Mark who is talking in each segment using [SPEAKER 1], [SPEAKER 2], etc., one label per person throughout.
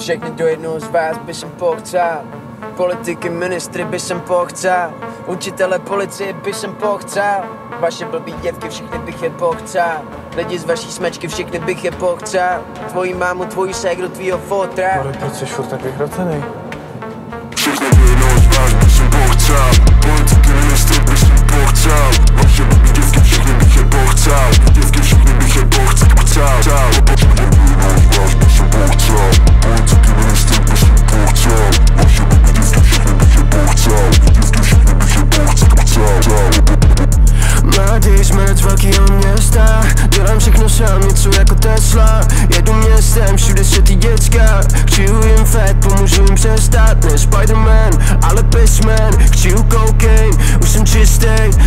[SPEAKER 1] Všechny do jednoho z vás by jsem pochcel Politiky, ministry by jsem pochcel Učitele, policie by jsem pochcel Vaše blbý děvky, všechny bych je pochcel Lidi z vaší smečky, všechny bych je pochcel Tvojí mámu, tvojí ségru, tvýho fotra.
[SPEAKER 2] Ale proč jsi furt tak vyhrocený?
[SPEAKER 3] Všechny do jednoho
[SPEAKER 4] něco jako Tesla. Jedu městem, všude se ty děcka. Chčiju jim fat, pomůžu jim přestat. Ne Spiderman, ale Pissman Chčiju cocaine, už jsem čistý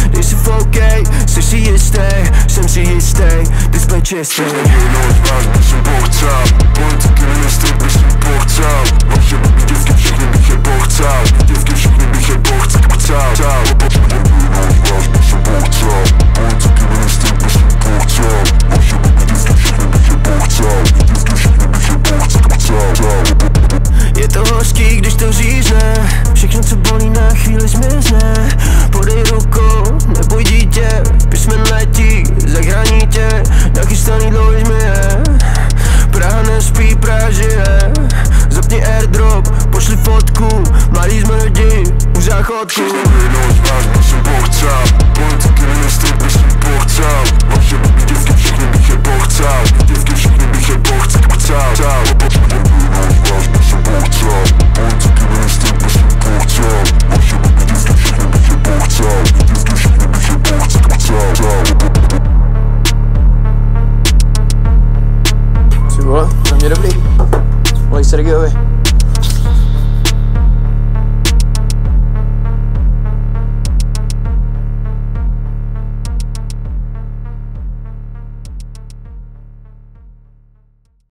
[SPEAKER 4] Dej si OK, jsi si jistý Jsem si jistý, display čistý Airdrop, pošli fotku Mladý smrdí, u záchodku
[SPEAKER 3] jednoho z vás by jsem pochcel. Politiky, ministry by jsem pochcel. Vaše blbý děvky, všechny bych je pochcel. Děvky, všechny bych je pochcel. Cel, cel jednoho z vás by jsem pochcel. Politiky, ministry by jsem pochcel. Vaše blbý děvky, všechny bych je pochcel. Děvky, všechny bych je pochcel. Cel, cel
[SPEAKER 1] Ty vole, to mě dobrý. Volej Sergejovi